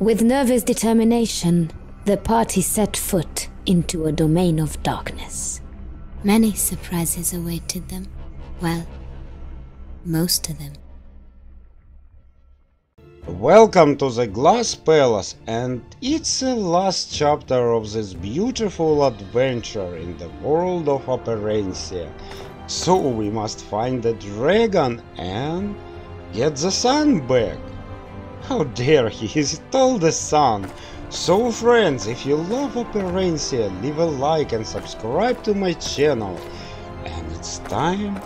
With nervous determination, the party set foot into a domain of darkness. Many surprises awaited them. Well, most of them. Welcome to the Glass Palace, and it's the last chapter of this beautiful adventure in the world of Operencia. So we must find the dragon and get the sun back. How dare he, he stole the sun! So friends, if you love Operencia, leave a like and subscribe to my channel. And it's time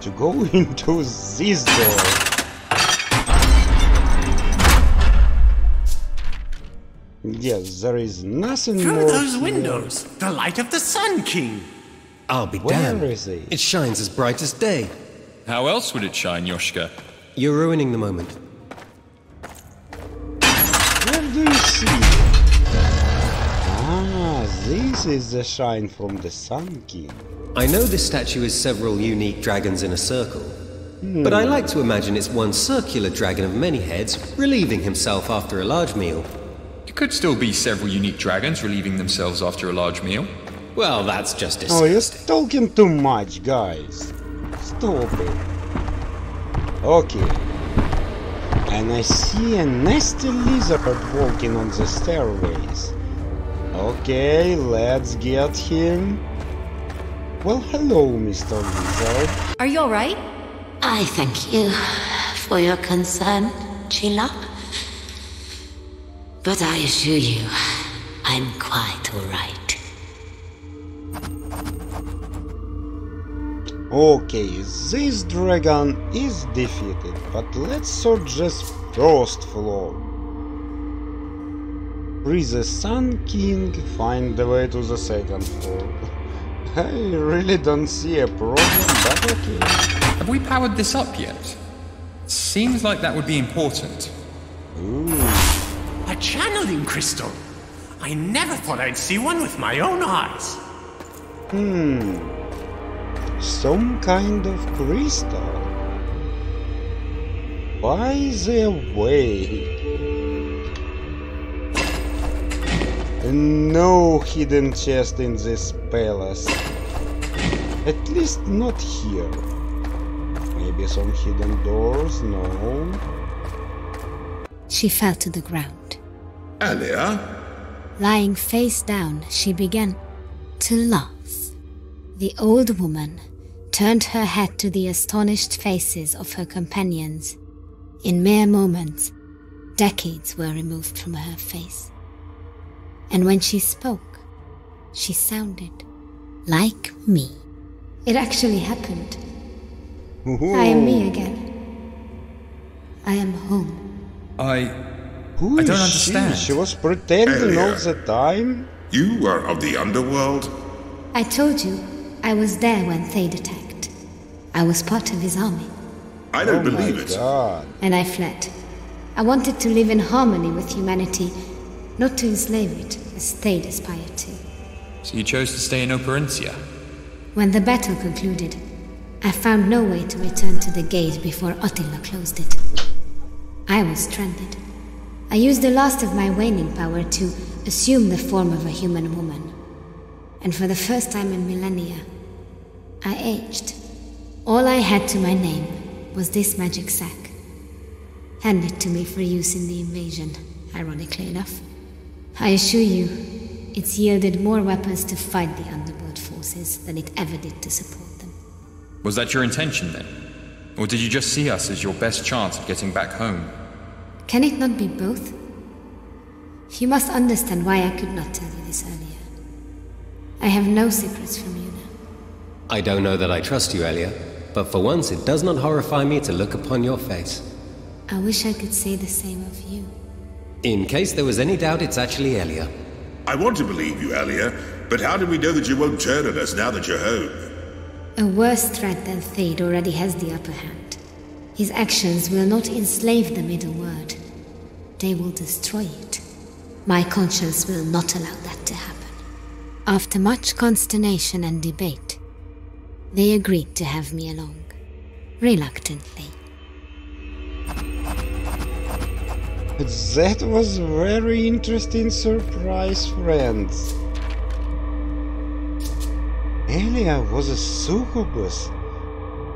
to go into this door. Yes, there is nothing Through more those here. windows, the light of the Sun King. I'll be Where damned. is he? It shines as bright as day. How else would it shine, Yoshka? You're ruining the moment. See? Ah, this is the shine from the Sun King. I know this statue is several unique dragons in a circle, but I like to imagine it's one circular dragon of many heads relieving himself after a large meal. It could still be several unique dragons relieving themselves after a large meal. Well, that's just Oh, you're talking too much, guys. Stop it. Okay. And I see a nasty lizard walking on the stairways. Okay, let's get him. Well, hello, Mr. Lizard. Are you alright? I thank you for your concern, Csilla. But I assure you, I'm quite alright. Okay, this dragon is defeated, but let's search this first floor. Free the Sun King, find the way to the second floor. I really don't see a problem, but okay. Have we powered this up yet? Seems like that would be important. A channeling crystal. I never thought I'd see one with my own eyes. Hmm. Some kind of crystal. By the way. No hidden chest in this palace. At least not here. Maybe some hidden doors? No. She fell to the ground. Alia? Lying face down, she began to laugh. The old woman turned her head to the astonished faces of her companions. In mere moments, decades were removed from her face. And when she spoke, she sounded like me. It actually happened. I am me again. I am home. I. Who I is don't understand. She was pretending all the uh, time? You are of the underworld? I told you I was there when Thade attacked. I was part of his army. I don't oh believe it. god. and I fled. I wanted to live in harmony with humanity, not to enslave it, as Thade aspired to. So you chose to stay in Operencia? When the battle concluded, I found no way to return to the gate before Attila closed it. I was stranded. I used the last of my waning power to assume the form of a human woman. And for the first time in millennia, I aged. All I had to my name was this magic sack. Handed to me for use in the invasion, ironically enough. I assure you, it's yielded more weapons to fight the underworld forces than it ever did to support them. Was that your intention then? Or did you just see us as your best chance of getting back home? Can it not be both? You must understand why I could not tell you this earlier. I have no secrets from you. I don't know that I trust you, Elia, but for once it does not horrify me to look upon your face. I wish I could say the same of you. In case there was any doubt, it's actually Elia. I want to believe you, Elia, but how do we know that you won't turn on us now that you're home? A worse threat than Thade already has the upper hand. His actions will not enslave the Middle World. They will destroy it. My conscience will not allow that to happen. After much consternation and debate, they agreed to have me along. Reluctantly. That was very interesting surprise, friends. Elia was a succubus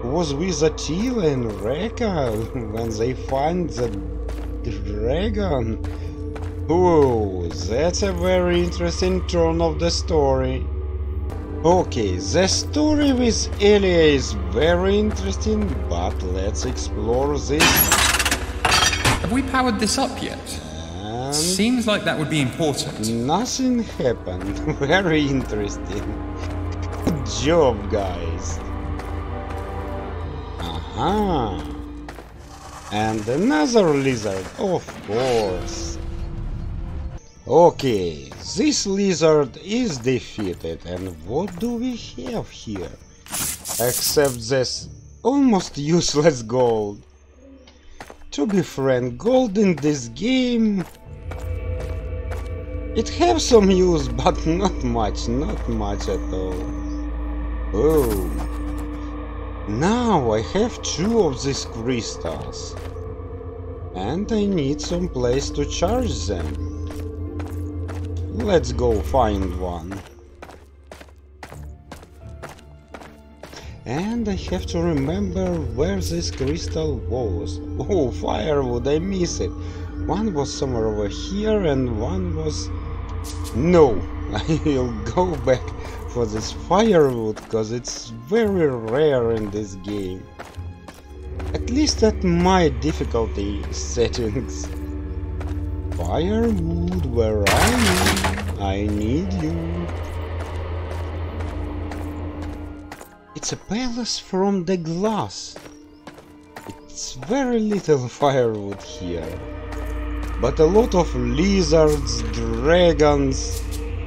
who was with Attila and Rekka when they find the dragon. Oh, that's a very interesting turn of the story. Okay, the story with Elia is very interesting, but let's explore this. Have we powered this up yet? And Seems like that would be important. nothing happened. very interesting. Good job, guys. Aha. And another lizard, of course. Okay, this lizard is defeated, and what do we have here? Except this almost useless gold. To be frank, gold in this game... It have some use, but not much, not much at all. Oh. Now I have two of these crystals. And I need some place to charge them. Let's go find one. And I have to remember where this crystal was. Oh, firewood, I miss it. One was somewhere over here and one was... No, I will go back for this firewood because it's very rare in this game. At least at my difficulty settings. Firewood, where are you? I need you. It's a palace from the glass. It's very little firewood here. But a lot of lizards, dragons,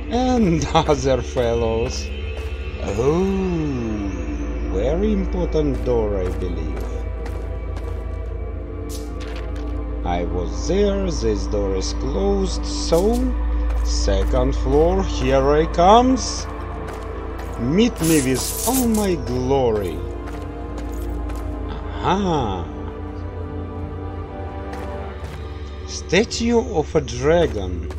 and other fellows. Oh, very important door, I believe. I was there, this door is closed, so... Second floor, here I comes! Meet me with all my glory! Aha! Statue of a dragon.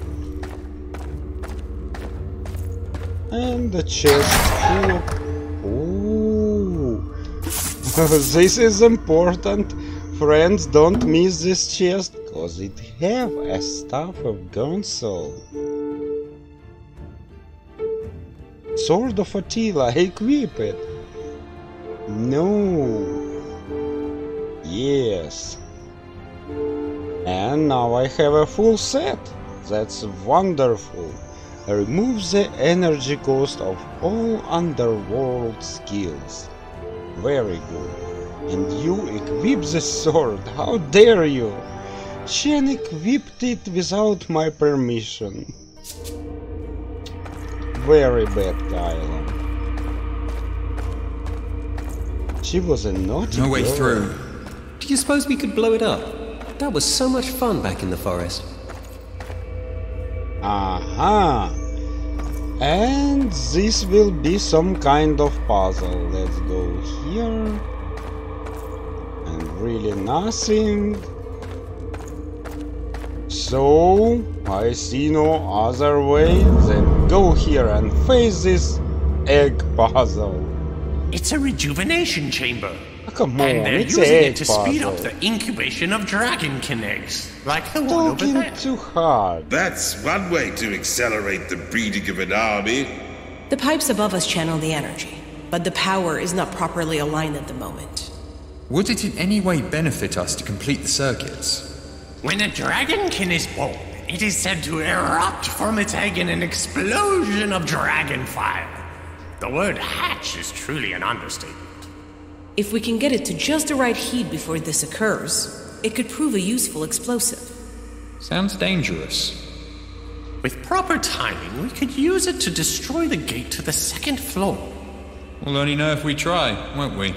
And a chest full of... Ooh! this is important! Friends, don't miss this chest, cause it have a staff of Gonsol. Sword of Attila, equip it. No. Yes. And now I have a full set. That's wonderful. Remove the energy cost of all underworld skills. Very good. And you equip the sword. How dare you? Shen equipped it without my permission. Very bad, Kyla. She was a naughty No way girl. through. Do you suppose we could blow it up? That was so much fun back in the forest. Aha! And this will be some kind of puzzle. Let's go here. And really nothing. So, I see no other way than go here and face this egg puzzle. It's a rejuvenation chamber. Oh, come on, and they're it's using an it to puzzle. speed up the incubation of dragonkin eggs, like the one over Talking there. too hard. That's one way to accelerate the breeding of an army. The pipes above us channel the energy, but the power is not properly aligned at the moment. Would it in any way benefit us to complete the circuits? When a dragonkin is born, it is said to erupt from its egg in an explosion of dragon fire. The word hatch is truly an understatement. If we can get it to just the right heat before this occurs, it could prove a useful explosive. Sounds dangerous. With proper timing, we could use it to destroy the gate to the second floor. We'll only know if we try, won't we?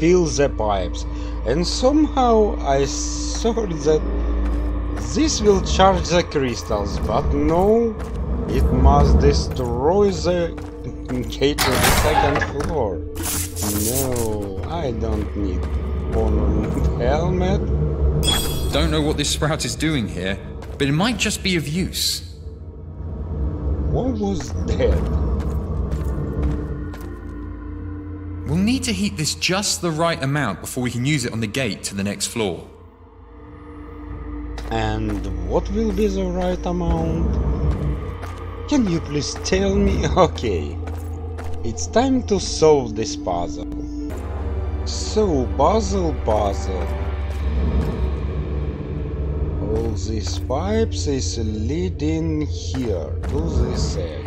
fill the pipes and somehow I thought that this will charge the crystals but no it must destroy the gate to the second floor no I don't need one helmet. Don't know what this sprout is doing here, but it might just be of use. What was that? We'll need to heat this just the right amount before we can use it on the gate to the next floor. And what will be the right amount? Can you please tell me? Okay. It's time to solve this puzzle. So, puzzle, puzzle. All these pipes is leading here to this egg.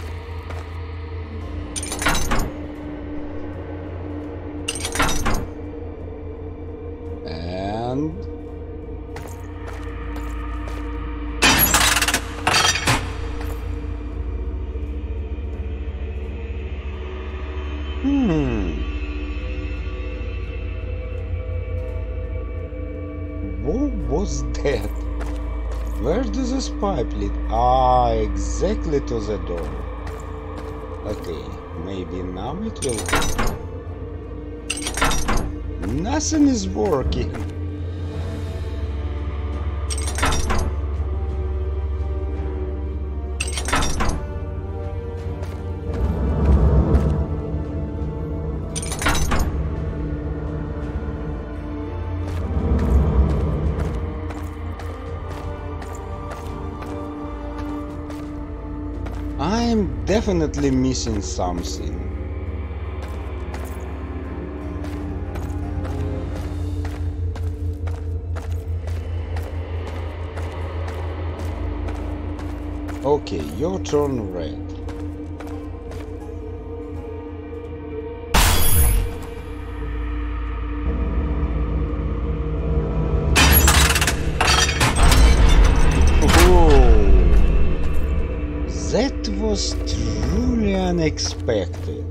Exactly to the door. Okay, maybe now it will. Nothing is working. Definitely missing something. Okay, your turn red. Unexpected.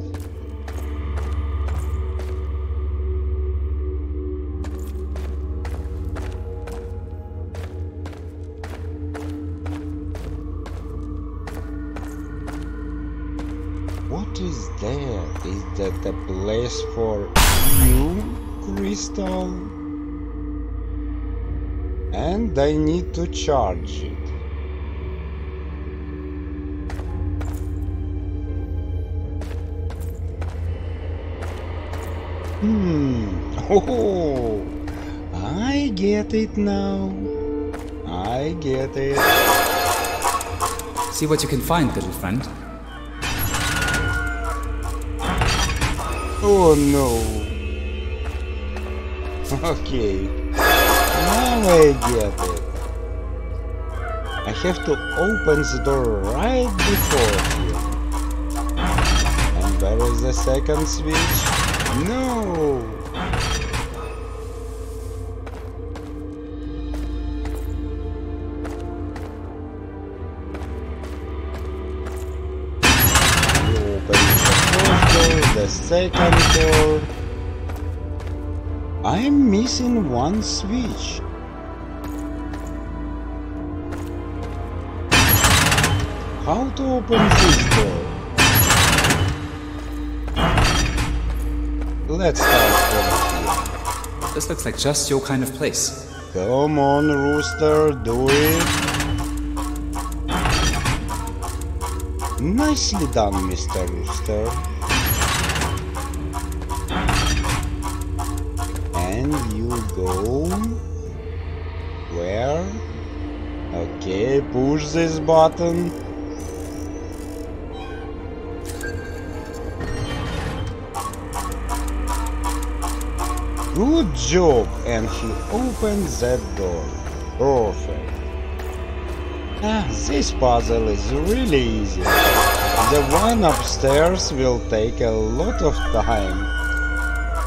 What is there? Is that a place for you, Crystal? And I need to charge it. Hmm. Oh, I get it now. I get it. See what you can find, little friend. Oh no. Okay. Now I get it. I have to open the door right before here. And where is the second switch? No! You open the first door, the second door. I'm missing one switch. How to open this door? Let's start. This looks like just your kind of place. Come on, Rooster, do it. Nicely done, Mr. Rooster. And you go... Where? Okay, push this button. Good job! And he opened that door. Perfect. Ah, this puzzle is really easy. The one upstairs will take a lot of time.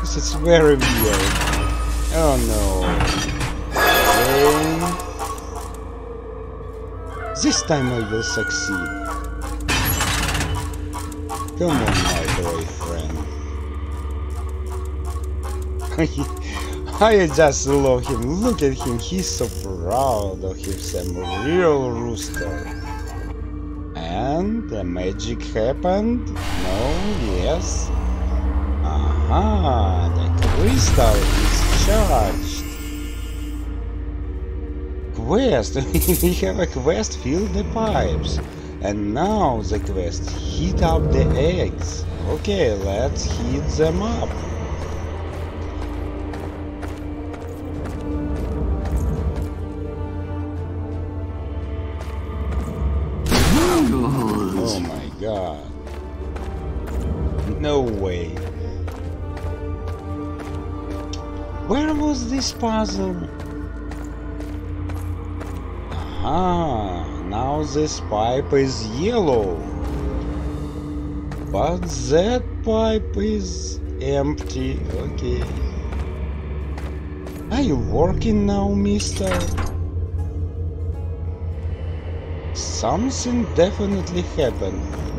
This is very weird. Oh no. This time I will succeed. Come on, I just love him. Look at him. He's so proud of himself. Real rooster. And the magic happened? No? Yes? Aha! The crystal is charged. quest! we have a quest, fill the pipes. And now the quest, heat up the eggs. Okay, let's heat them up. This puzzle? Aha, now this pipe is yellow. But that pipe is empty. Okay. Are you working now, mister? Something definitely happened.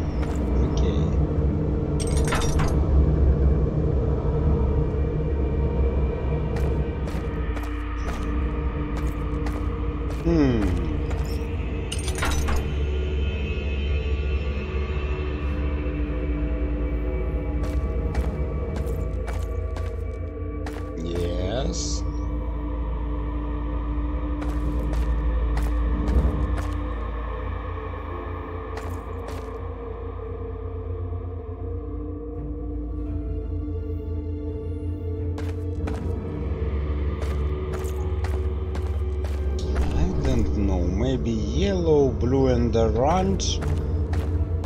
Yellow, blue and orange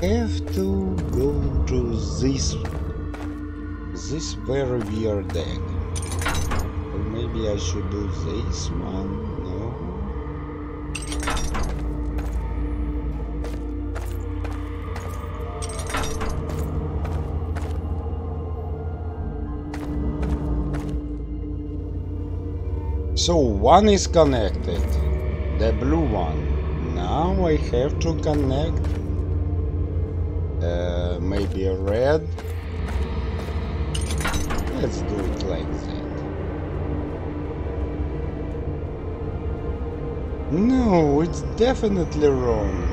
have to go to this this very weird deck. Or maybe I should do this one? No. So one is connected, the blue one. Now I have to connect uh, maybe red. Let's do it like that. No, it's definitely wrong.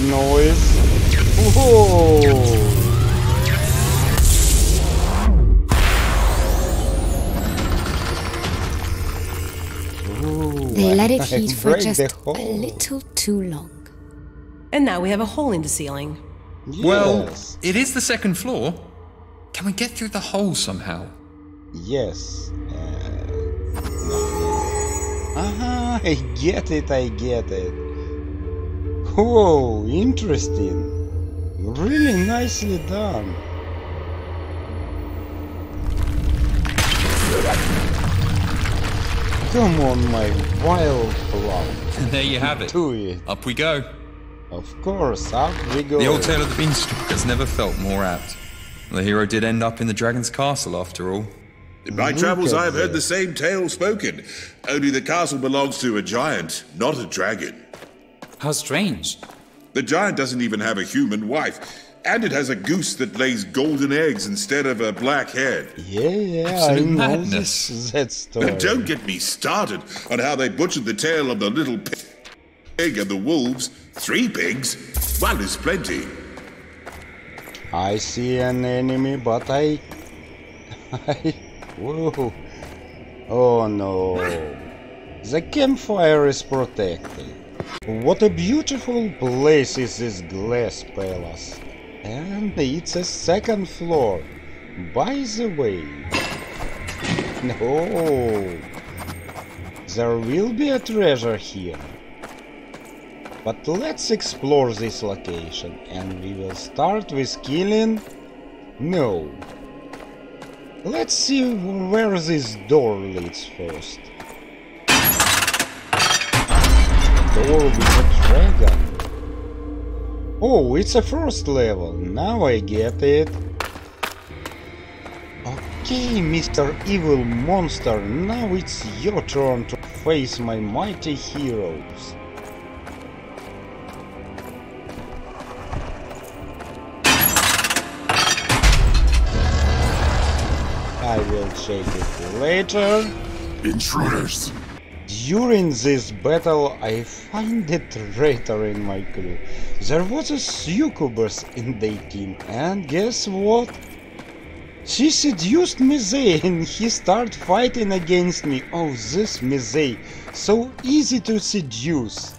Hear a noise. Whoa! Ooh, They let it heat for just a little too long. And now we have a hole in the ceiling. Well, it is the second floor. Can we get through the hole somehow? Yes. Uh, no, no. Aha, I get it, I get it. Whoa, interesting. Really nicely done. Come on, my wild flower. And there you have it. Do it. Up we go. Of course, up we go. The old tale of the beanstalk has never felt more apt. The hero did end up in the dragon's castle after all. In my Look travels, I have heard the same tale spoken. Only the castle belongs to a giant, not a dragon. How strange. The giant doesn't even have a human wife, and it has a goose that lays golden eggs instead of a black head. Yeah, yeah, I Absolute know madness. this, that story. And don't get me started on how they butchered the tail of the little pig and the wolves. Three pigs? One is plenty. I see an enemy, but I... I... Whoa. Oh no. The campfire is protected. What a beautiful place is this glass palace. And it's a second floor. By the way... No. There will be a treasure here. But let's explore this location and we will start with killing... No. Let's see where this door leads first. door with a dragon. Oh, it's a first level. Now I get it. Okay, Mr. Evil Monster, now it's your turn to face my mighty heroes. I will check it later. Intruders! During this battle, I find a traitor in my crew. There was a succubus in their team, and guess what? She seduced Mizey and he started fighting against me. Oh, this Mizey, so easy to seduce.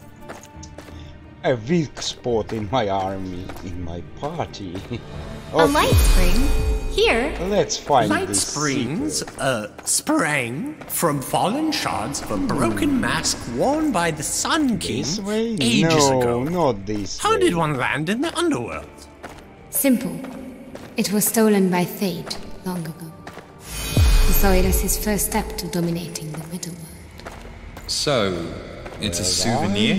A weak spot in my army, in my party. A light spring? Here? Let's find Light this springs, secret. uh, sprang from fallen shards of a broken mask worn by the Sun King This way? ages no, ago. not this How way. did one land in the underworld? Simple. It was stolen by Thade long ago. He saw it as his first step to dominating the middle world. So, it's a souvenir?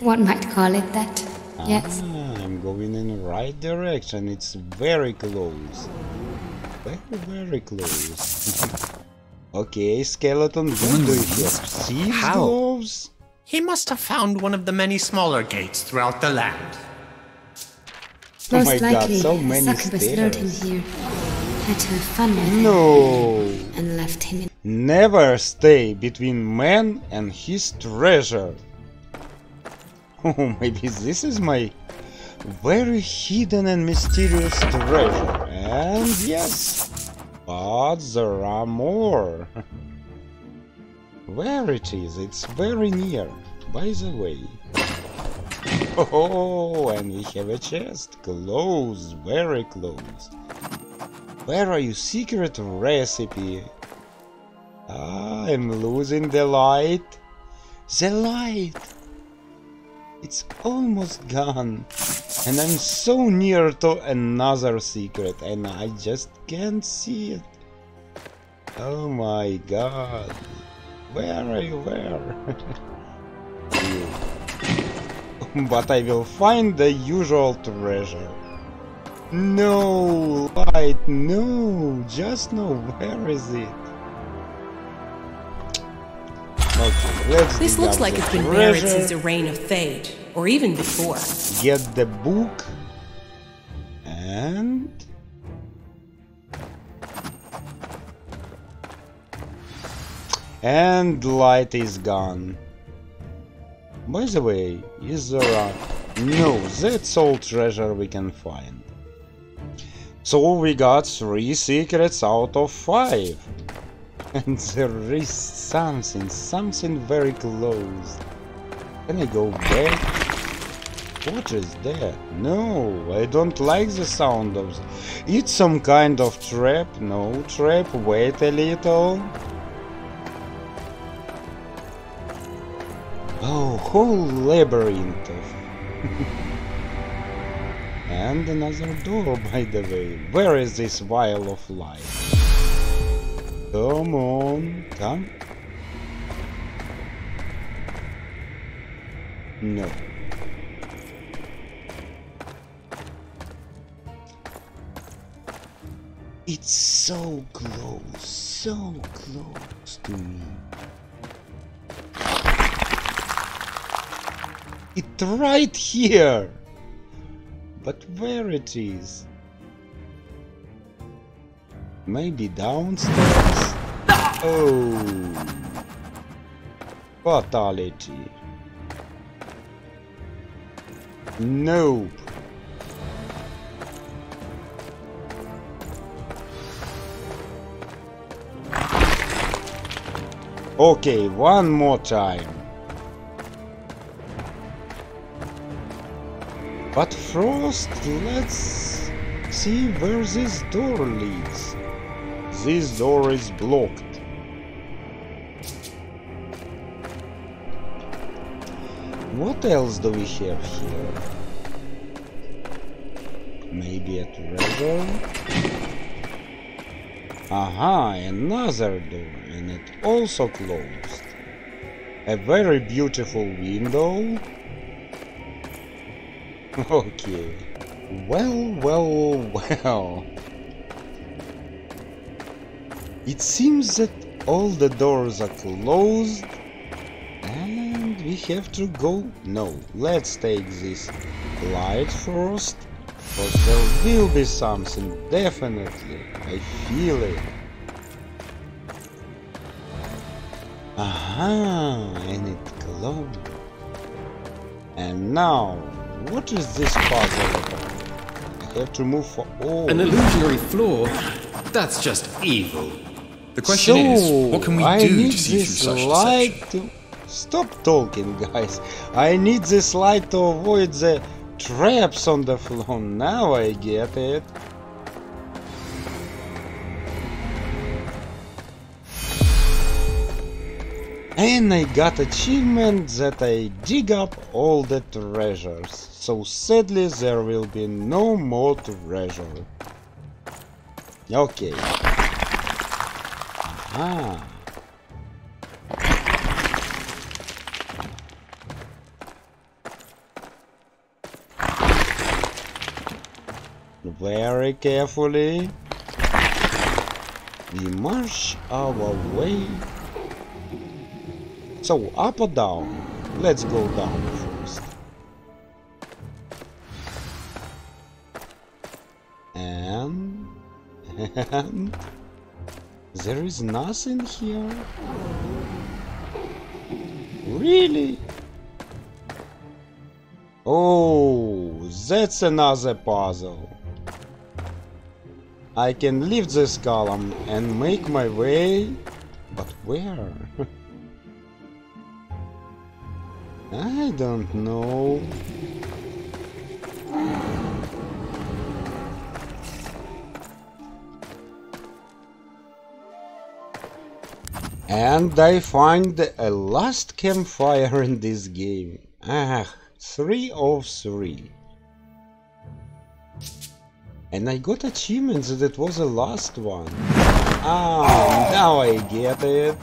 One might call it that. Yes. Ah, I'm going in the right direction. It's very close. Very, very close. okay, skeleton, what do you have? Thieves How? gloves? He must have found one of the many smaller gates throughout the land. Oh Most my God, likely, so a many succubus lured him stairs. here, had her fun with him, No. and left him in. Never stay between man and his treasure. Oh, maybe this is my very hidden and mysterious treasure. And yes, but there are more. Where it is? It's very near. By the way. Oh, and we have a chest. Close, very close. Where are you? Secret recipe. Ah, I'm losing the light. The light! It's almost gone. And I'm so near to another secret and I just can't see it. Oh my god. Where are you? Where? But I will find the usual treasure. No, light, no, just no, where is it? This looks like it's been buried since the reign of Thade, or even before. Get the book and and light is gone. By the way, is there a... No, that's all treasure we can find. So we got three secrets out of five. And there is something, something very close. Can I go back? What is that? No, I don't like the sound of... It's some kind of trap. No trap, wait a little. Oh, whole labyrinth and another door, by the way. Where is this vial of life? Come on, come. No. It's so close, so close to me. It's right here! But where it is? Maybe downstairs? Oh! Fatality. Nope. Okay, one more time. But first, let's see where this door leads. This door is blocked. What else do we have here? Maybe a treasure? Aha, another door, and it also closed. A very beautiful window. Okay. Well, well, well. It seems that all the doors are closed we have to go. No, let's take this light first. Because there will be something, definitely. I feel it. Aha, and it glowed. And now, what is this puzzle about? I have to move for all. An illusionary floor? That's just evil. The question so, is, what can we I do to see through such light deception? To... Stop talking, guys. I need this light to avoid the traps on the floor. Now I get it. And I got achievement that I dig up all the treasures. So sadly there will be no more treasure. Okay. Ah. Very carefully. We march our way. So, up or down? Let's go down first. And... And... There is nothing here? Really? Oh, that's another puzzle. I can lift this column and make my way, but where? I don't know. And I find a last campfire in this game. Ah, three of three. And I got achievements that was the last one. Ah, now I get it.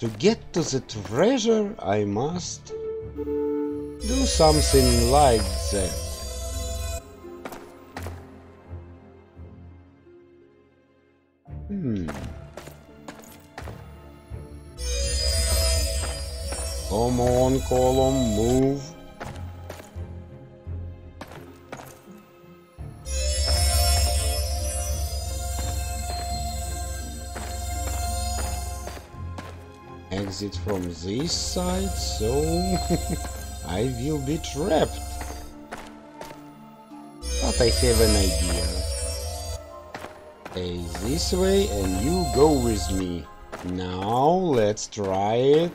To get to the treasure, I must do something like that. Hmm. Come on, column, move. Exit from this side, so I will be trapped. But I have an idea. Stay this way and you go with me. Now let's try it.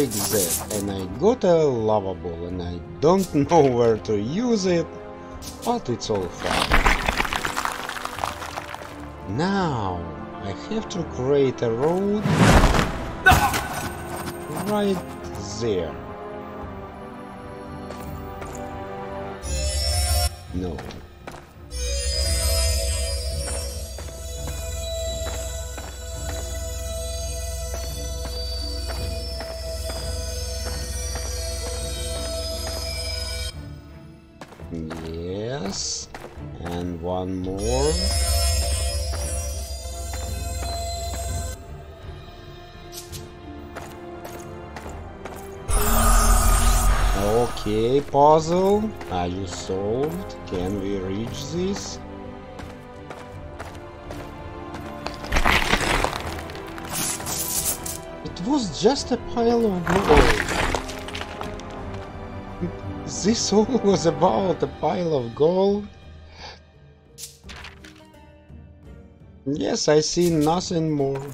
Like that and I got a lava ball and I don't know where to use it but it's all fine. Now I have to create a road right there. No. Yes, and one more. Okay, puzzle, are you solved? Can we reach this? It was just a pile of gold. This all was about a pile of gold? Yes, I see nothing more.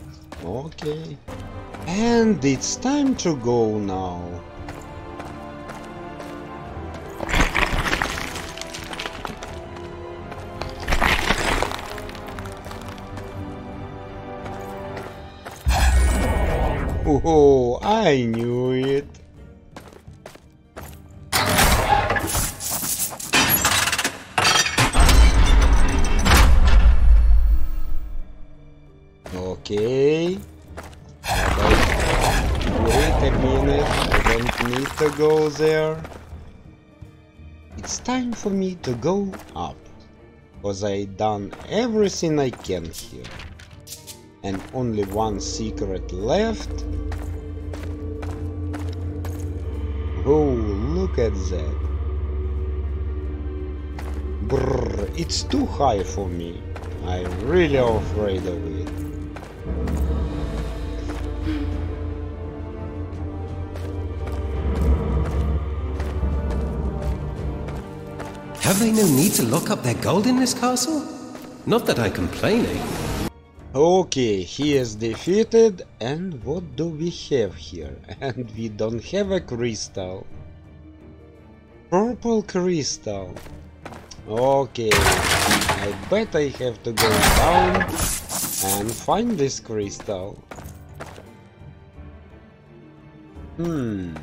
Okay. And it's time to go now. Oh, I knew it. For me to go up. Cause I done everything I can here. And only one secret left. Oh, look at that. Brrr, it's too high for me. I'm really afraid of it. Have they no need to lock up their gold in this castle? Not that I'm complaining. Okay, he is defeated, and what do we have here? And we don't have a crystal. Purple crystal. Okay, I bet I have to go down and find this crystal. Hmm.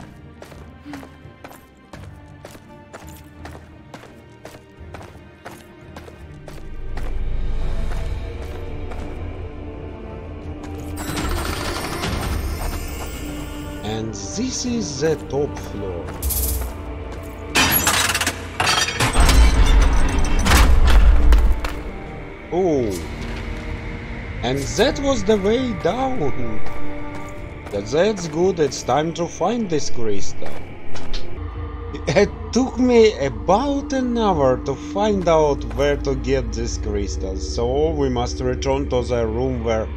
This is the top floor. Oh. And that was the way down. That's good, it's time to find this crystal. It took me about an hour to find out where to get this crystal, so we must return to the room where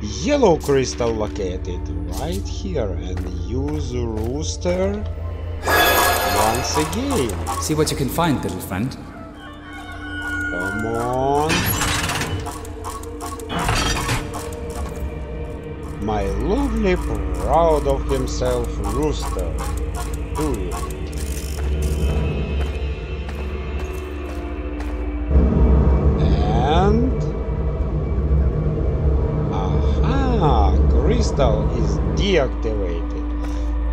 yellow crystal located, right here, and use rooster once again. See what you can find, little friend. Come on. My lovely, proud of himself rooster. Do it. And... Crystal is deactivated.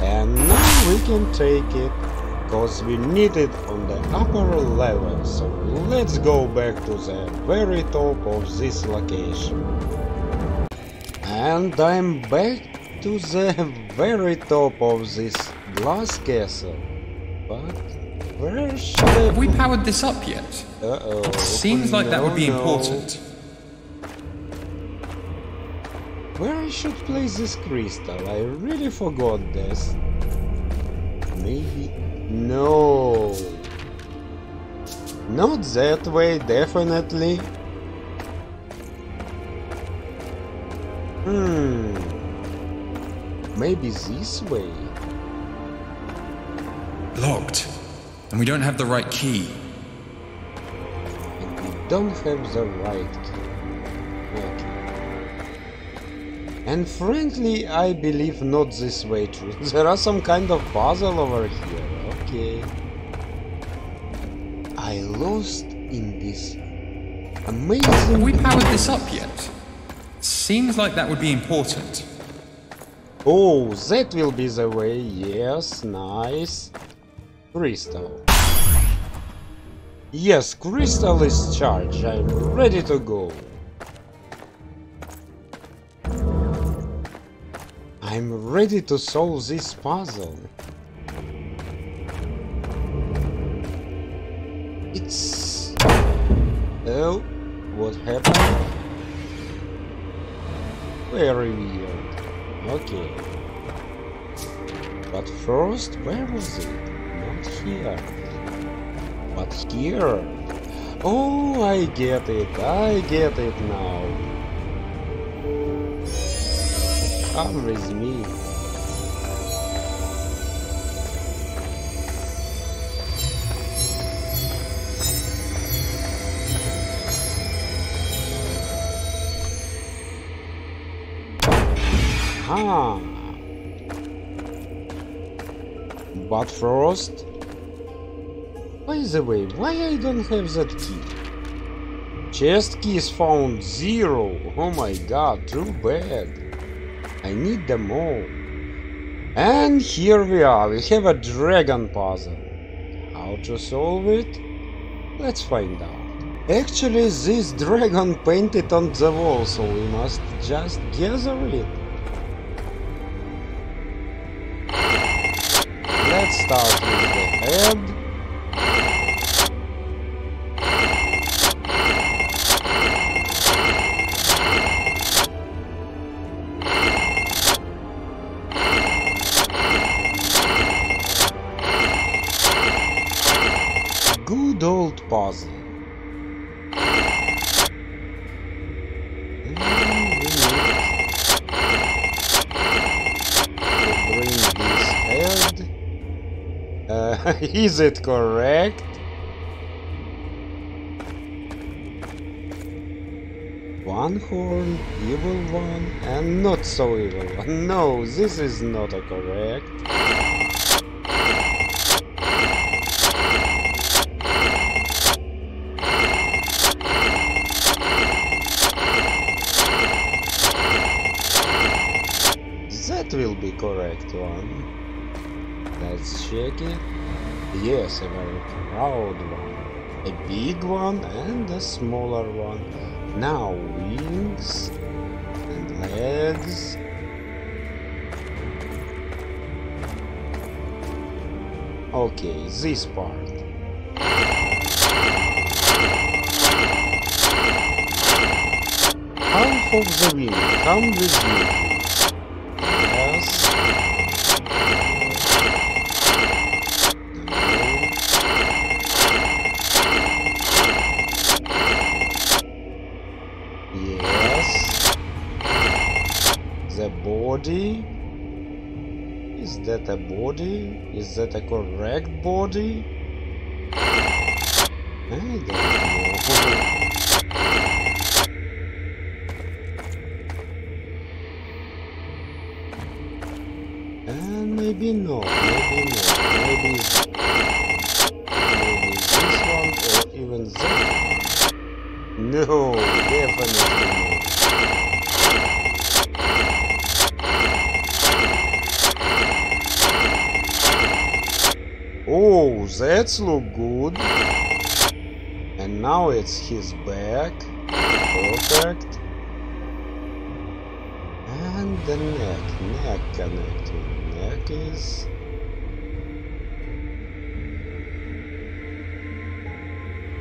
And now we can take it because we need it on the upper level. So let's go back to the very top of this location. And I'm back to the very top of this glass castle. But where should I... Have we powered this up yet? Uh-oh. Seems like that would be No, no. important. Where I should place this crystal? I really forgot this. Maybe... No. Not that way, definitely. Hmm. Maybe this way. Locked. And we don't have the right key. And we don't have the right key. And frankly, I believe not this way too. There are some kind of puzzle over here. Okay. I lost in this amazing... Have we powered this up yet? Seems like that would be important. Oh, that will be the way. Yes, nice. Crystal. Yes, crystal is charged. I'm ready to go. I'm ready to solve this puzzle. It's... Oh, what happened? Very weird. Okay. But first, where was it? Not here. But here. Oh, I get it. I get it now. Come with me. Ah. But first... By the way, why I don't have that key? Chest keys found zero. Oh my god, too bad. I need them all. And here we are, we have a dragon puzzle. How to solve it? Let's find out. Actually, this dragon painted on the wall, so we must just gather it. Let's start the. Is it correct? One horn, evil one, and not so evil one. No, this is not a correct. That will be correct one. Let's check it. Yes, a very proud one. A big one and a smaller one. Now wings and legs. Okay, this part. Half of the wing, come with me. Is that a correct body? I don't know. Maybe not, maybe not, maybe, maybe this one or even that one. No, definitely not. Oh, that's look good. And now it's his back. Perfect. And the neck, neck connecting. Neck is...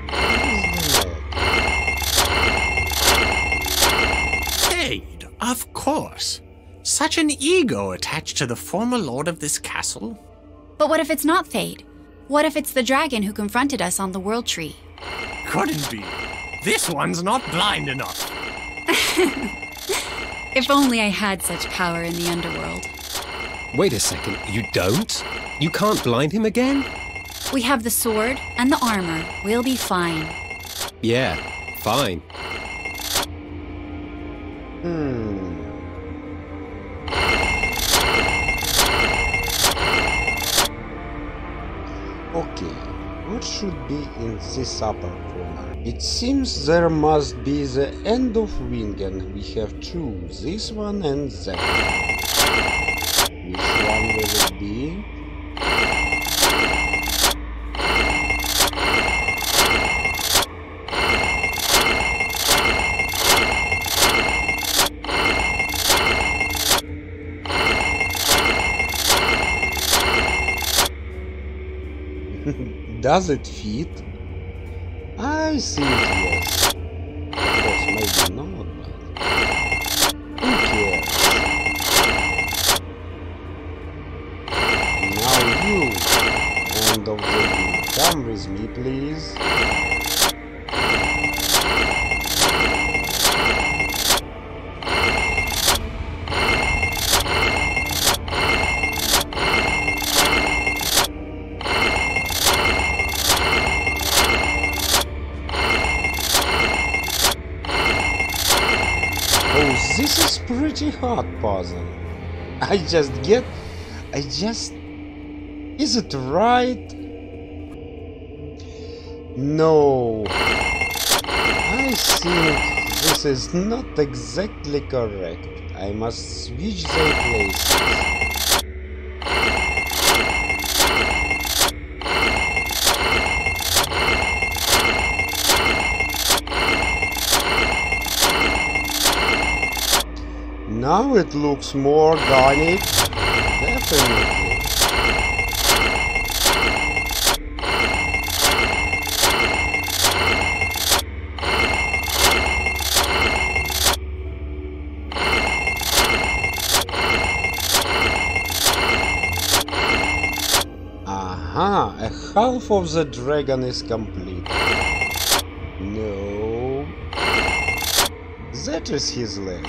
Where's the neck? Fade, of course. Such an ego attached to the former lord of this castle. But what if it's not Fade? What if it's the dragon who confronted us on the World Tree? Couldn't be. This one's not blind enough. If only I had such power in the underworld. Wait a second, you don't? You can't blind him again? We have the sword and the armor. We'll be fine. Yeah, fine. Hmm. Should be in this upper corner? It seems there must be the end of wing and we have two, this one and that. Which one will it be? Does it fit? I think yes. Course, maybe not? Now you, end of the week, come with me, please. Hard puzzle. I just get... I just... Is it right? No. I think this is not exactly correct. I must switch the places. It looks more organic. Definitely. Aha, a half of the dragon is complete. No. That is his leg.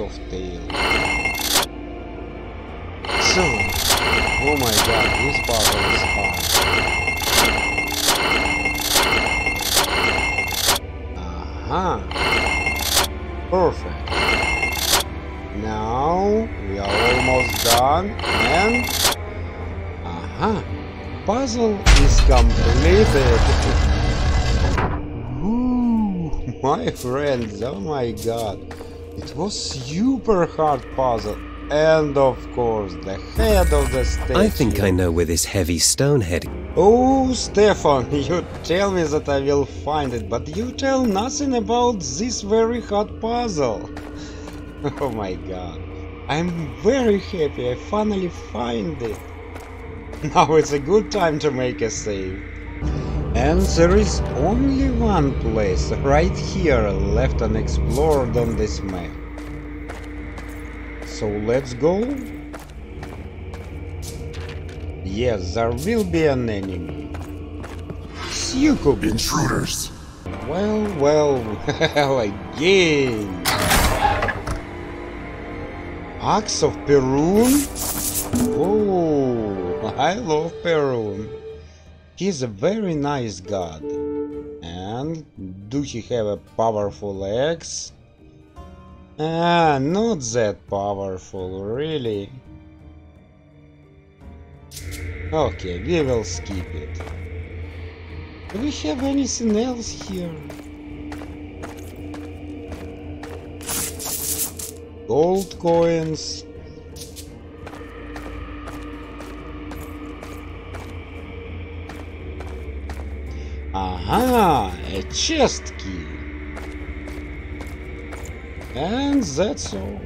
Of tail. So, oh my god, this puzzle is hard. Aha! Perfect. Now we are almost done and aha! Puzzle is completed. My friends, oh my god. Was super hard puzzle. And of course, the head of the statue. I think I know where this heavy stone head. Oh, Stefan, you tell me that I will find it, but you tell nothing about this very hard puzzle. Oh my god. I'm very happy I finally find it. Now it's a good time to make a save. And there is only one place right here left unexplored on this map. So let's go. Yes, there will be an enemy. Succubus. Intruders. Well, well, well, again. Axe of Perun? Oh, I love Perun. He's a very nice god. And do he have a powerful axe? Ah, not that powerful, really. Okay, we will skip it. Do we have anything else here? Gold coins. Aha, a chest key. And that's all.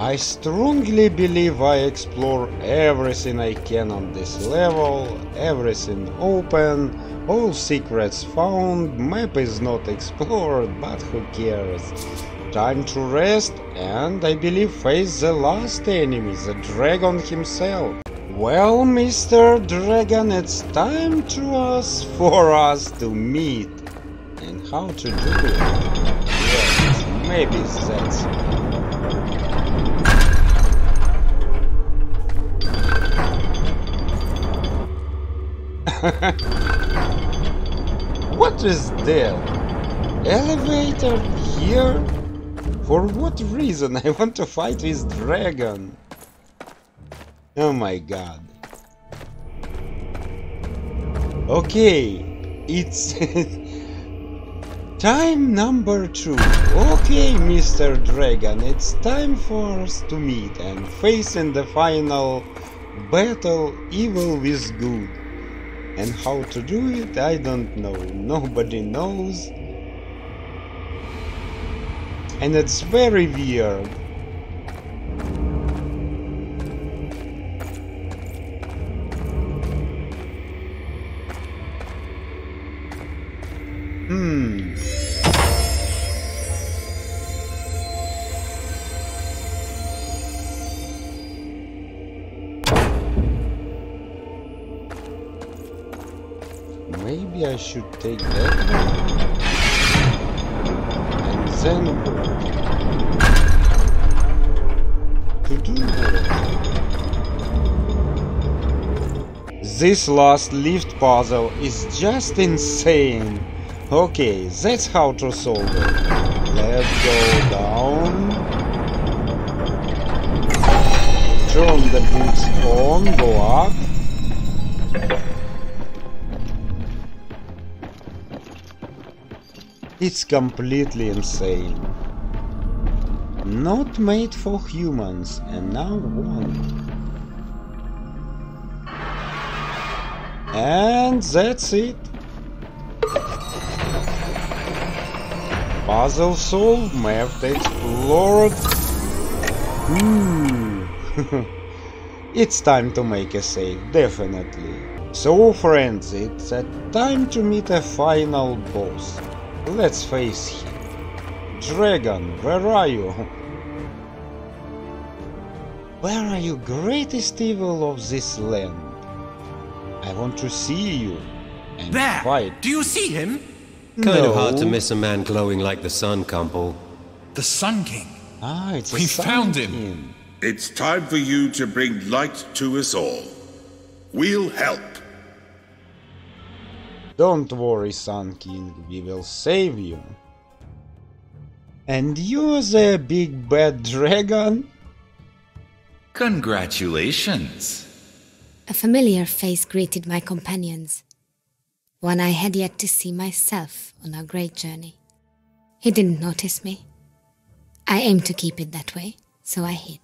I strongly believe I explore everything I can on this level, everything open, all secrets found, map is not explored, but who cares. Time to rest and I believe face the last enemy, the dragon himself. Well, Mr. Dragon, it's time to us for us to meet. And how to do it? Yes, maybe that's what is there? Elevator here? For what reason I want to fight with dragon? Oh my god. Okay, it's time number two. Okay, Mr. Dragon, it's time for us to meet and face in the final battle evil with good. And how to do it, I don't know. Nobody knows. And it's very weird. Hmm. Maybe I should take that and then to do that. This last lift puzzle is just insane. Okay, that's how to solve it. Let's go down. Turn the boots on, go up. It's completely insane. Not made for humans, and now one. And that's it. Puzzle solved, map explored. Hmm. it's time to make a save, definitely. So friends, it's a time to meet a final boss. Let's face him. Dragon, where are you? Where are you, greatest evil of this land? I want to see you and There! fight. Do you see him? Kind of hard to miss a man glowing like the sun, Kumple. The Sun King. Ah, it's a We found him. King. It's time for you to bring light to us all. We'll help. Don't worry, Sun King, we will save you. And you're the big bad dragon? Congratulations. A familiar face greeted my companions, one I had yet to see myself on our great journey. He didn't notice me. I aimed to keep it that way, so I hid.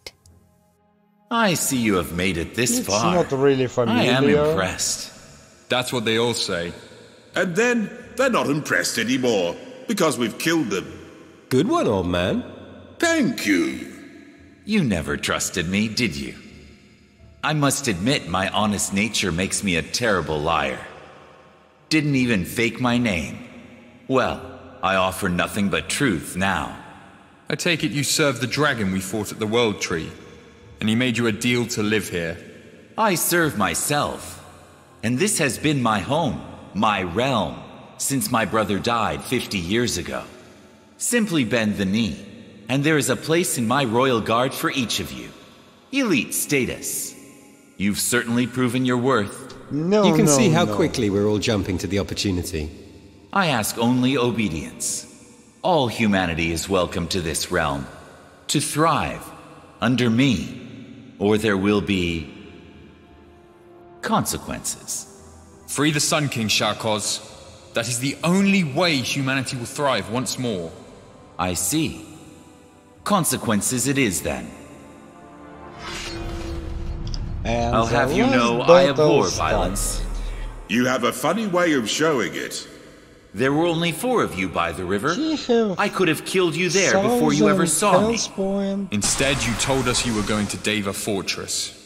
I see you have made it this It's far. not really familiar. I am impressed. That's what they all say. And then they're not impressed anymore because we've killed them. Good one, old man. Thank you. You never trusted me, did you? I must admit, my honest nature makes me a terrible liar. Didn't even fake my name. Well, I offer nothing but truth now. I take it you served the dragon we fought at the World Tree, and he made you a deal to live here. I serve myself. And this has been my home, my realm, since my brother died 50 years ago. Simply bend the knee, and there is a place in my royal guard for each of you. Elite status. You've certainly proven your worth. No, you can no, see how no. quickly we're all jumping to the opportunity. I ask only obedience. All humanity is welcome to this realm, to thrive under me, or there will be consequences. Free the Sun King, Sharkoz. That is the only way humanity will thrive once more. I see. Consequences it is then. And I'll have you know I abhor violence. You have a funny way of showing it. There were only four of you by the river. I could have killed you there before you ever saw me. Instead, you told us you were going to Deva Fortress.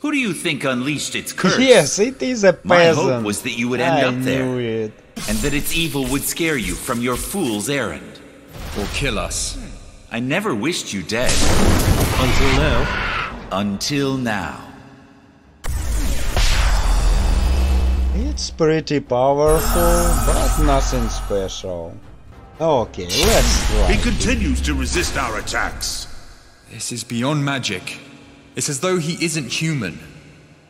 Who do you think unleashed its curse? Yes, it is a peasant. My hope was that you would end I up there. it. and that its evil would scare you from your fool's errand. Or kill us. I never wished you dead. Until now. Until now. It's pretty powerful, but nothing special. Okay, let's try. He continues to resist our attacks. This is beyond magic. It's as though he isn't human.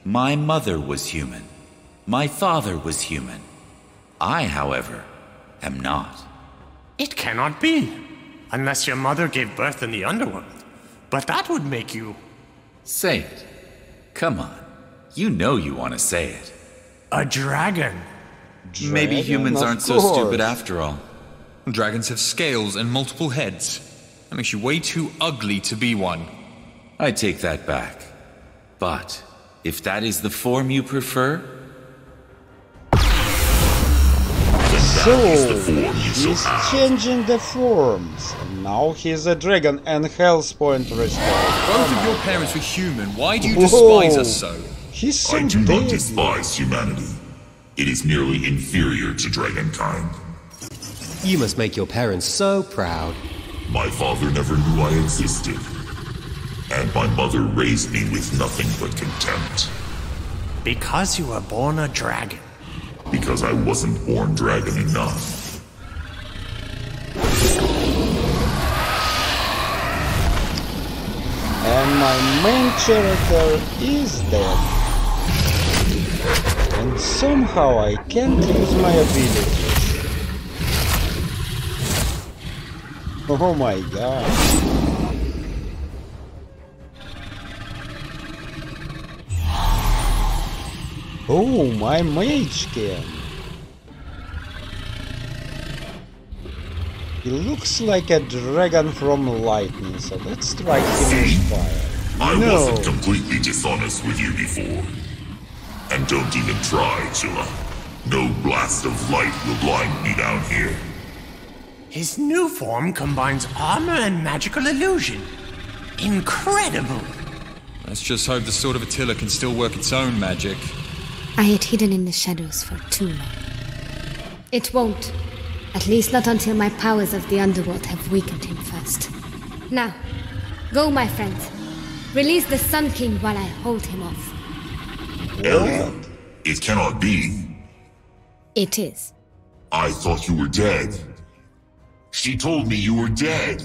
My mother was human. My father was human. I, however, am not. It cannot be. Unless your mother gave birth in the underworld. But that would make you. Say it. Come on. You know you want to say it. A dragon. Maybe humans aren't so stupid after all. Dragons have scales and multiple heads. That makes you way too ugly to be one. I take that back. But if that is the form you prefer, So, he's changing the forms. Now he's a dragon and Hell's Point restored. Both of your parents were human. Why do you Whoa. despise us so? He's so I do not despise humanity. It is merely inferior to dragonkind. You must make your parents so proud. My father never knew I existed. And my mother raised me with nothing but contempt. Because you were born a dragon. Because I wasn't born dragon enough. And my main character is dead. And somehow I can't use my abilities. Oh my god. Oh, my mage can. He looks like a dragon from lightning, so let's try him with fire. I no. wasn't completely dishonest with you before. And don't even try, Csilla. No blast of light will blind me down here. His new form combines armor and magical illusion. Incredible! Let's just hope the Sword of Attila can still work its own magic. I had hidden in the shadows for too long. It won't. At least not until my powers of the underworld have weakened him first. Now, go, my friends. Release the Sun King while I hold him off. Elia, it cannot be. It is. I thought you were dead. She told me you were dead.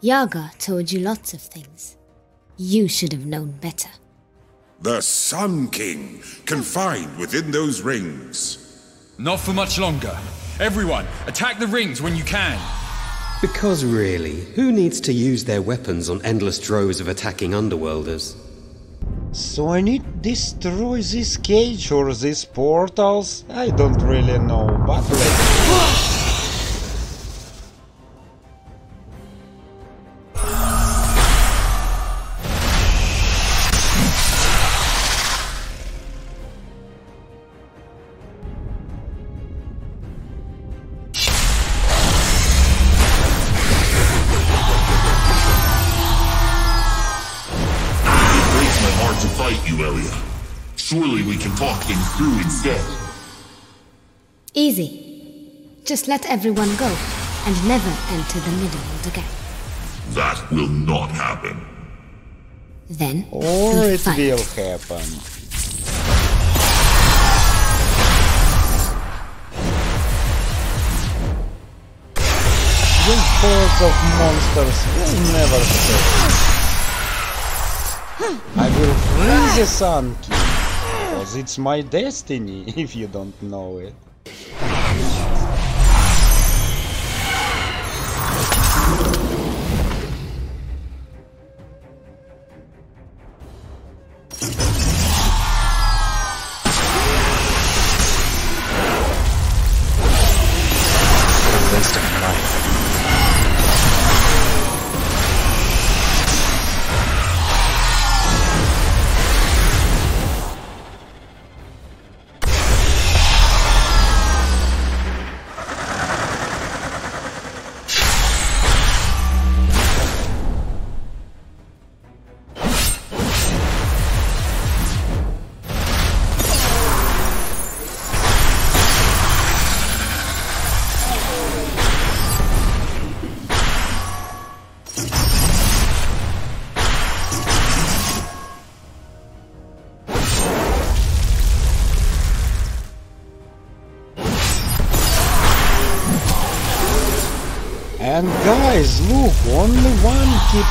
Yaga told you lots of things. You should have known better. The Sun King, confined within those rings. Not for much longer. Everyone, attack the rings when you can. Because really, who needs to use their weapons on endless droves of attacking underworlders? So I need to destroy this cage or these portals? I don't really know, but let's... Easy. Just let everyone go and never enter the middle world again. That will not happen. Then, oh, Or we it fight. will happen. These hordes of monsters will never stop. I will free the Sun King, because it's my destiny, if you don't know it. ああ。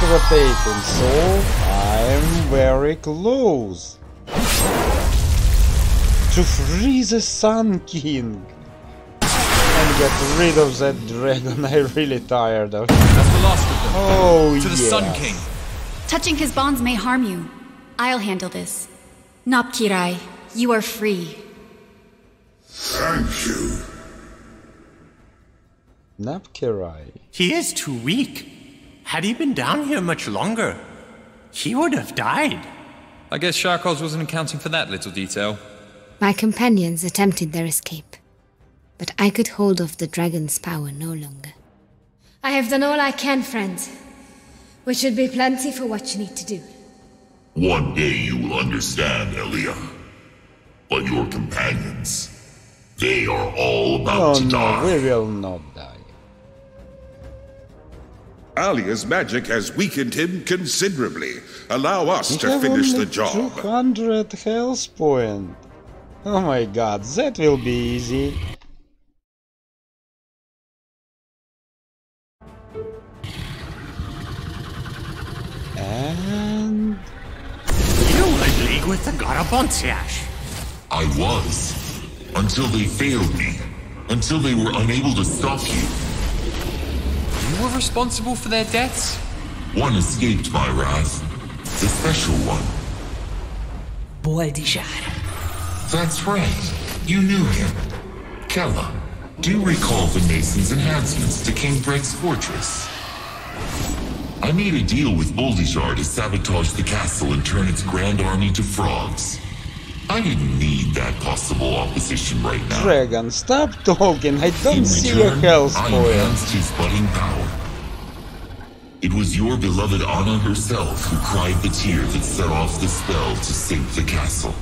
Rotating, so I'm very close to free the Sun King and get rid of that dragon. I'm really tired of. That's the last of them. Oh to the yes. Sun King. Touching his bonds may harm you. I'll handle this. Nopkirai, you are free. Thank you. Napkirai. He is too weak. Had he been down here much longer, he would have died. I guess Sharkos wasn't accounting for that little detail. My companions attempted their escape, but I could hold off the dragon's power no longer. I have done all I can, friends, which should be plenty for what you need to do. One day you will understand, Elia. But your companions, they are all about Oh to no, die. we will not die. Alia's magic has weakened him considerably. Allow us We to have finish only the job. 200 health point. Oh my god, that will be easy. And... You were in league with the Garabonciás. I was. Until they failed me. Until they were unable to stop you. You were responsible for their deaths? One escaped my wrath. The special one. Boldishar. That's right. You knew him. Kella, do you recall the Mason's enhancements to King Brett's fortress? I made a deal with Boldishar to sabotage the castle and turn its grand army to frogs. I didn't need that possible opposition right now. Dragon, stop talking. I don't In see return, a hell's I point. enhanced his budding power. It was your beloved Anna herself who cried the tear that set off the spell to sink the castle.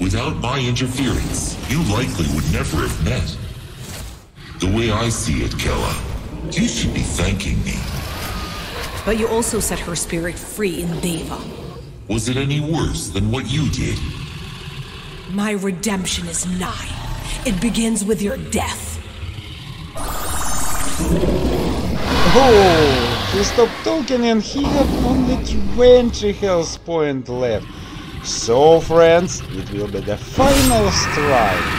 Without my interference, you likely would never have met. The way I see it, Kella, you should be thanking me. But you also set her spirit free in Deva. Was it any worse than what you did? My redemption is nigh. It begins with your death. Oh, he stopped talking and he had only 20 health point left. So, friends, it will be the final strike.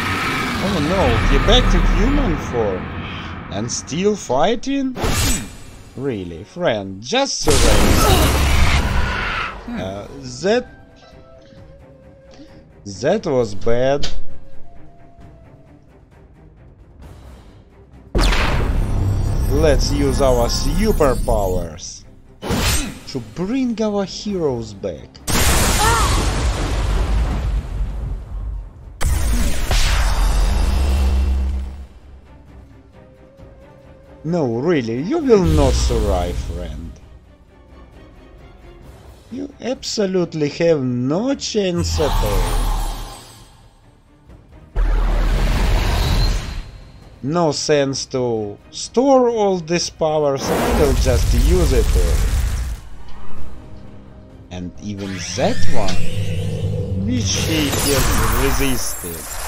Oh no, he back to human form. And still fighting? Hmm, really, friend, just surrender. Uh, that... That was bad. Let's use our superpowers to bring our heroes back. No, really, you will not survive, friend. You absolutely have no chance at all. No sense to store all these powers, I will just use it all. And even that one, which he has resisted.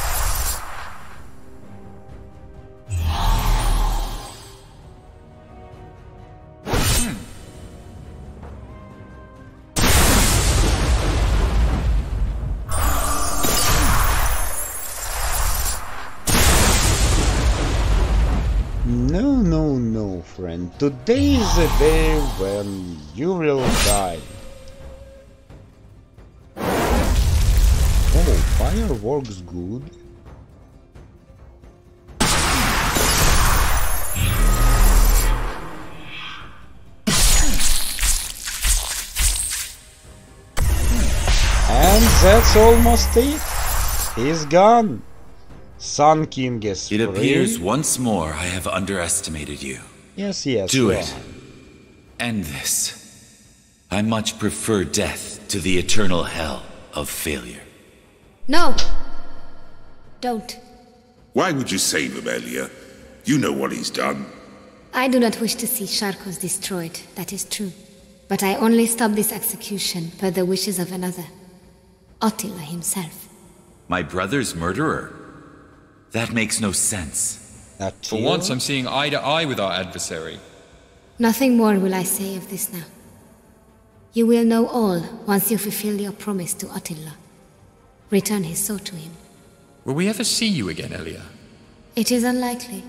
Friend. Today is the day when you will die. Oh, fire works good. And that's almost it. He's gone. Sun King is It free. appears once more I have underestimated you. Yes, yes. Do it. on. End this. I much prefer death to the eternal hell of failure. No! Don't. Why would you save him, Elia? You know what he's done. I do not wish to see Sharkos destroyed, that is true. But I only stop this execution per the wishes of another. Attila himself. My brother's murderer? That makes no sense. For once, I'm seeing eye to eye with our adversary. Nothing more will I say of this now. You will know all once you fulfill your promise to Attila. Return his soul to him. Will we ever see you again, Elia? It is unlikely,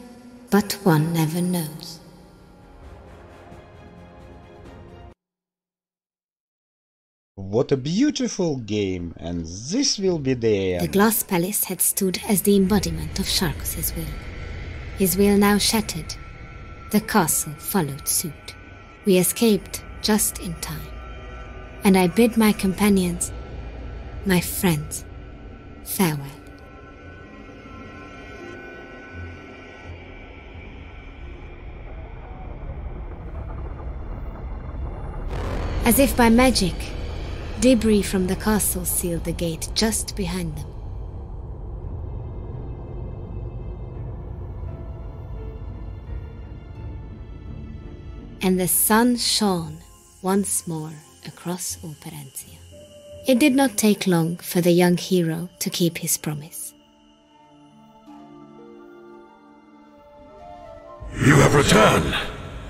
but one never knows. What a beautiful game, and this will be the end. The glass palace had stood as the embodiment of Sharkus' will. His will now shattered. The castle followed suit. We escaped just in time. And I bid my companions, my friends, farewell. As if by magic, debris from the castle sealed the gate just behind them. And the sun shone once more across Operencia. It did not take long for the young hero to keep his promise. You have returned.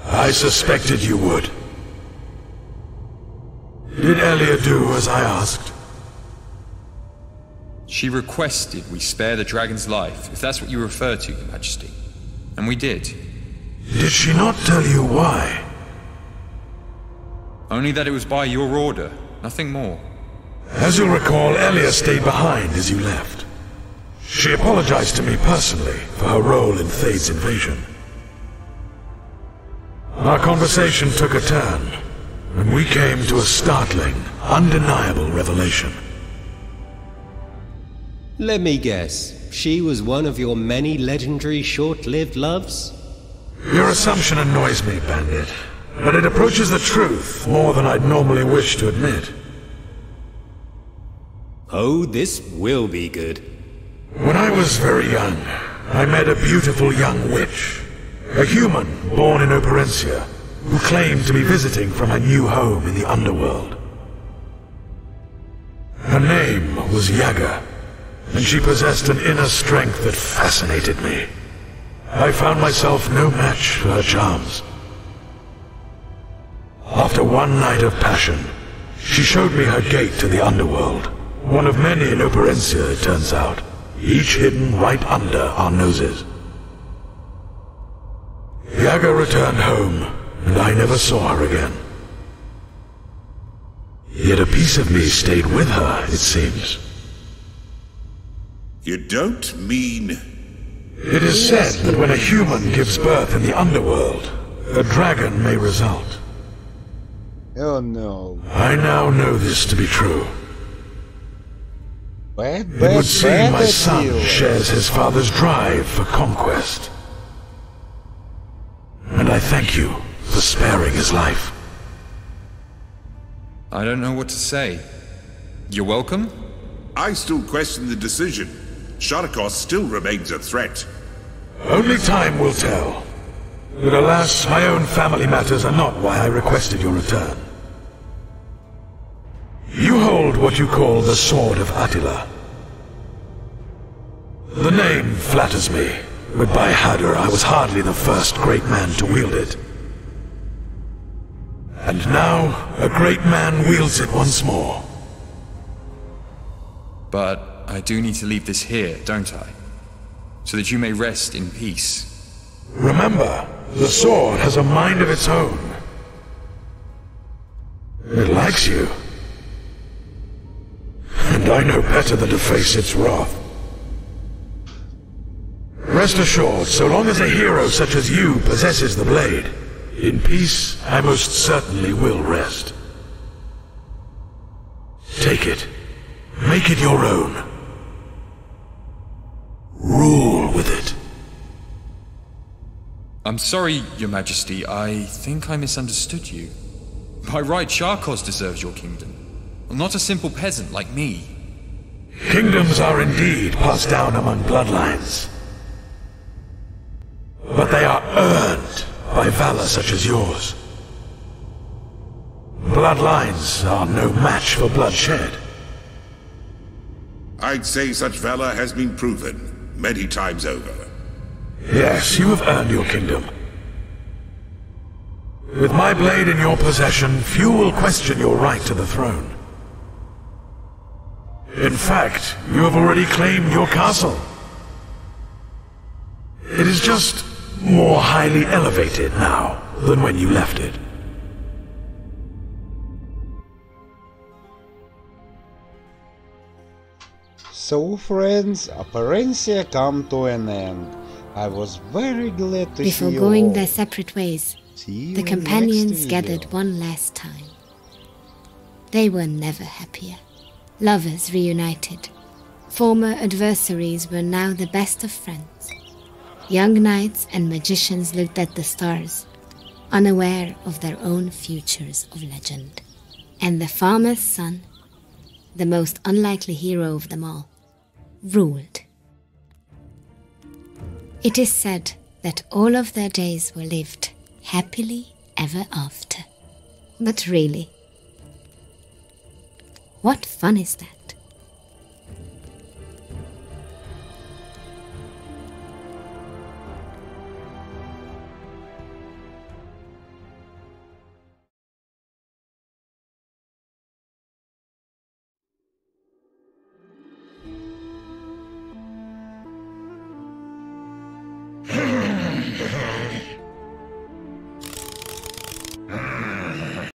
I suspected you would. Did Elia do as I asked? She requested we spare the dragon's life, if that's what you refer to, Your Majesty. And we did. Did she not tell you why? Only that it was by your order, nothing more. As you'll recall, Elia stayed behind as you left. She apologized to me personally for her role in Thade's invasion. Our conversation took a turn, and we came to a startling, undeniable revelation. Let me guess. She was one of your many legendary short-lived loves? Your assumption annoys me, Bandit, but it approaches the truth more than I'd normally wish to admit. Oh, this will be good. When I was very young, I met a beautiful young witch. A human born in Operencia, who claimed to be visiting from her new home in the underworld. Her name was Yaga, and she possessed an inner strength that fascinated me. I found myself no match for her charms. After one night of passion, she showed me her gate to the underworld. One of many in Operencia, it turns out, each hidden right under our noses. Yaga returned home, and I never saw her again. Yet a piece of me stayed with her, it seems. You don't mean... It is said that when a human gives birth in the underworld, a dragon may result. Oh no. I now know this to be true. Bad, It would seem my son appeal. shares his father's drive for conquest. And I thank you for sparing his life. I don't know what to say. You're welcome? I still question the decision. Sharkos still remains a threat. Only time will tell. But alas, my own family matters are not why I requested your return. You hold what you call the Sword of Attila. The name flatters me, but by Hadúr I was hardly the first great man to wield it. And now, a great man wields it once more. But I do need to leave this here, don't I? So that you may rest in peace. Remember, the sword has a mind of its own. It likes you. And I know better than to face its wrath. Rest assured, so long as a hero such as you possesses the blade, in peace I most certainly will rest. Take it. Make it your own. Rule with it. I'm sorry, Your Majesty. I think I misunderstood you. By right, Sharkos deserves your kingdom. Not a simple peasant like me. Kingdoms are indeed passed down among bloodlines. But they are earned by valor such as yours. Bloodlines are no match for bloodshed. I'd say such valor has been proven many times over. Yes, you have earned your kingdom. With my blade in your possession, few will question your right to the throne. In fact, you have already claimed your castle. It is just more highly elevated now than when you left it. So friends, Operencia come to an end. I was very glad to Before see you Before going all. their separate ways, the companions gathered one last time. They were never happier. Lovers reunited. Former adversaries were now the best of friends. Young knights and magicians looked at the stars, unaware of their own futures of legend. And the farmer's son, the most unlikely hero of them all, ruled. It is said that all of their days were lived happily ever after. But really, What fun is that?